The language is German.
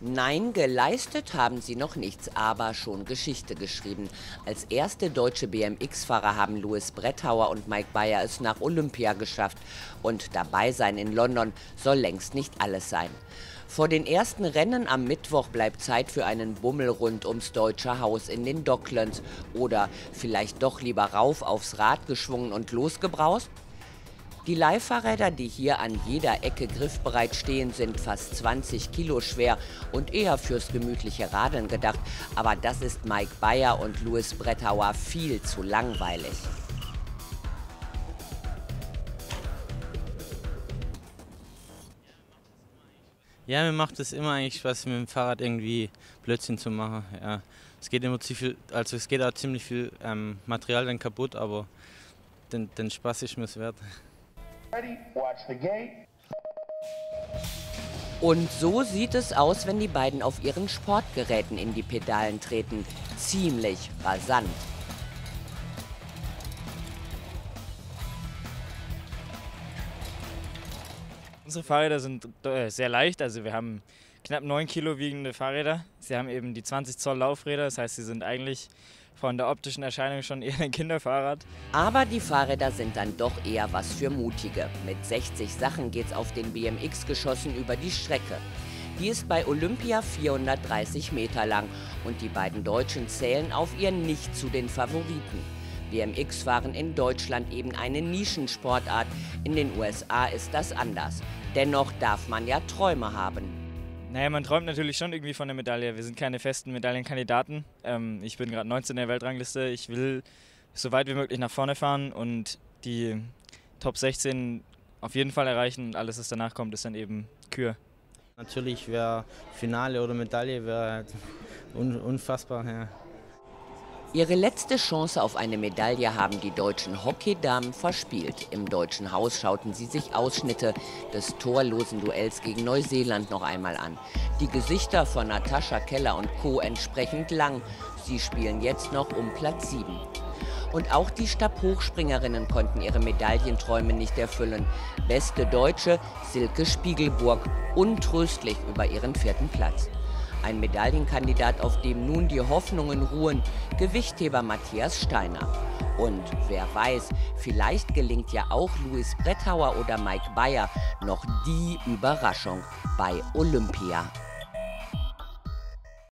Nein, geleistet haben sie noch nichts, aber schon Geschichte geschrieben. Als erste deutsche BMX-Fahrer haben Louis Brettauer und Mike Bayer es nach Olympia geschafft. Und dabei sein in London soll längst nicht alles sein. Vor den ersten Rennen am Mittwoch bleibt Zeit für einen Bummel rund ums Deutsche Haus in den Docklands. Oder vielleicht doch lieber rauf aufs Rad geschwungen und losgebraust? Die Leihfahrräder, die hier an jeder Ecke griffbereit stehen, sind fast 20 Kilo schwer und eher fürs gemütliche Radeln gedacht. Aber das ist Mike Bayer und Louis Brettauer viel zu langweilig. Ja, mir macht es immer eigentlich Spaß, mit dem Fahrrad irgendwie Blödsinn zu machen. Ja, es geht immer zu viel, also es geht auch ziemlich viel ähm, Material dann kaputt, aber den, den Spaß ist mir es wert. Und so sieht es aus, wenn die beiden auf ihren Sportgeräten in die Pedalen treten. Ziemlich rasant. Unsere Fahrräder sind äh, sehr leicht, also wir haben knapp 9 Kilo wiegende Fahrräder. Sie haben eben die 20 Zoll Laufräder, das heißt, sie sind eigentlich von der optischen Erscheinung schon eher ein Kinderfahrrad. Aber die Fahrräder sind dann doch eher was für Mutige. Mit 60 Sachen geht's auf den BMX-Geschossen über die Strecke. Die ist bei Olympia 430 Meter lang und die beiden Deutschen zählen auf ihr nicht zu den Favoriten. BMX-Fahren in Deutschland eben eine Nischensportart, in den USA ist das anders. Dennoch darf man ja Träume haben. Naja, man träumt natürlich schon irgendwie von der Medaille. Wir sind keine festen Medaillenkandidaten. Ähm, ich bin gerade 19 in der Weltrangliste. Ich will so weit wie möglich nach vorne fahren und die Top 16 auf jeden Fall erreichen. Und alles, was danach kommt, ist dann eben Kür. Natürlich wäre Finale oder Medaille wäre unfassbar. Ja. Ihre letzte Chance auf eine Medaille haben die deutschen Hockeydamen verspielt. Im Deutschen Haus schauten sie sich Ausschnitte des torlosen Duells gegen Neuseeland noch einmal an. Die Gesichter von Natascha Keller und Co. entsprechend lang. Sie spielen jetzt noch um Platz 7. Und auch die Stabhochspringerinnen konnten ihre Medaillenträume nicht erfüllen. Beste Deutsche Silke Spiegelburg, untröstlich über ihren vierten Platz. Ein Medaillenkandidat, auf dem nun die Hoffnungen ruhen, Gewichtheber Matthias Steiner. Und wer weiß, vielleicht gelingt ja auch Louis Brettauer oder Mike Bayer noch die Überraschung bei Olympia.